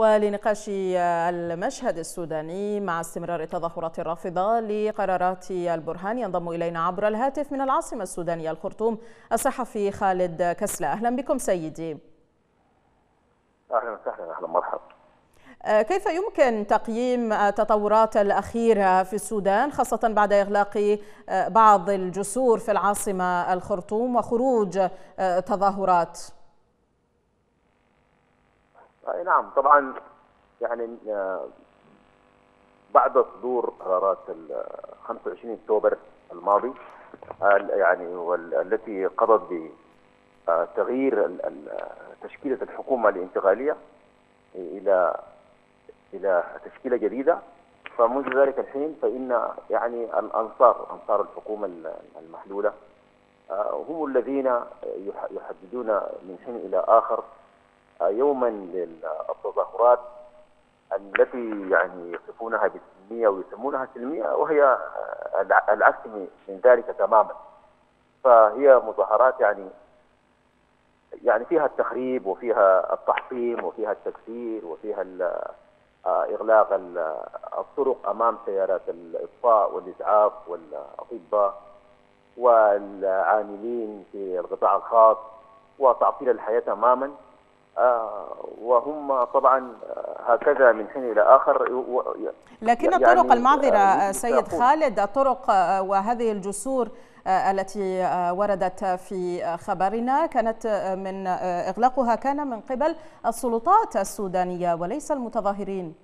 ولنقاش المشهد السوداني مع استمرار التظاهرات الرافضة لقرارات البرهان ينضم إلينا عبر الهاتف من العاصمة السودانية الخرطوم الصحفي خالد كسلة. أهلا بكم سيدي. أهلا وسهلا أهلا مرحبا. كيف يمكن تقييم التطورات الأخيرة في السودان خاصة بعد إغلاق بعض الجسور في العاصمة الخرطوم وخروج تظاهرات؟ أي نعم طبعا يعني بعد صدور قرارات 25 أكتوبر الماضي يعني والتي قضت بتغيير تشكيلة الحكومة الانتقالية إلى إلى تشكيلة جديدة. فمنذ ذلك الحين فإن يعني الأنصار أنصار الحكومة المحلولة هم الذين يحددون من حين إلى آخر يوما للتظاهرات التي يعني يصفونها بالسلمية ويسمونها سلمية وهي العكس من ذلك تماما. فهي مظاهرات يعني يعني فيها التخريب وفيها التحطيم وفيها التكسير وفيها إغلاق الطرق أمام سيارات الإطفاء والاسعاف والأطباء والعاملين في القطاع الخاص وتعطيل الحياة تماما. وهم طبعا هكذا من حين إلى آخر لكن الطرق يعني المعذرة سيد خالد الطرق وهذه الجسور التي وردت في خبرنا كانت من إغلاقها كان من قبل السلطات السودانية وليس المتظاهرين.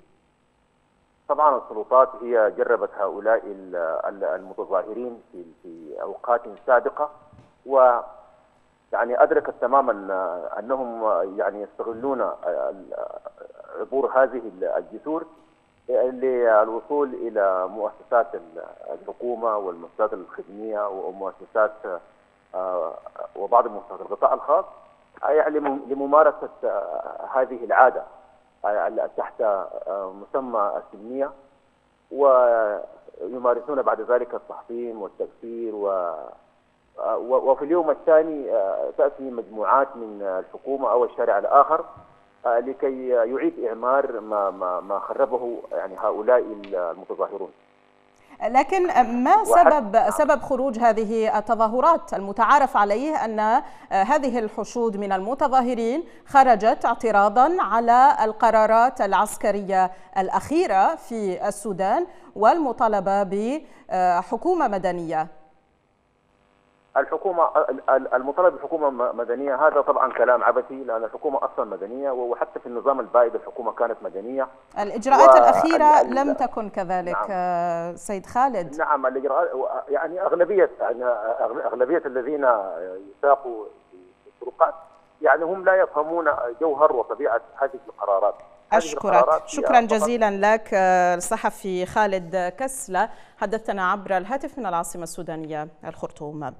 طبعا السلطات هي جربت هؤلاء المتظاهرين في أوقات سابقة و يعني أدركت تماما أنهم يعني يستغلون عبور هذه الجسور للوصول إلى مؤسسات الحكومة والمؤسسات الخدمية ومؤسسات وبعض مؤسسات القطاع الخاص يعني لممارسة هذه العادة تحت مسمى السلميه ويمارسون بعد ذلك التحطيم والتكسير و وفي اليوم الثاني تأتي مجموعات من الحكومة أو الشارع الآخر لكي يعيد إعمار ما, ما, ما خربه يعني هؤلاء المتظاهرون. لكن ما سبب سبب خروج هذه التظاهرات المتعارف عليه؟ أن هذه الحشود من المتظاهرين خرجت اعتراضا على القرارات العسكرية الأخيرة في السودان والمطالبة بحكومة مدنية. الحكومة المطالب بحكومة مدنية هذا طبعا كلام عبثي لأن الحكومة أصلا مدنية وحتى في النظام البائد الحكومة كانت مدنية. الإجراءات و... الأخيرة لم تكن كذلك نعم. سيد خالد. نعم الإجراءات يعني أغلبية يعني أغلبية الذين يساقوا في الطرقات يعني هم لا يفهمون جوهر وطبيعة هذه القرارات. أشكرك. شكرا جزيلا لك الصحفي خالد كسلة. حدثنا عبر الهاتف من العاصمة السودانية الخرطوم.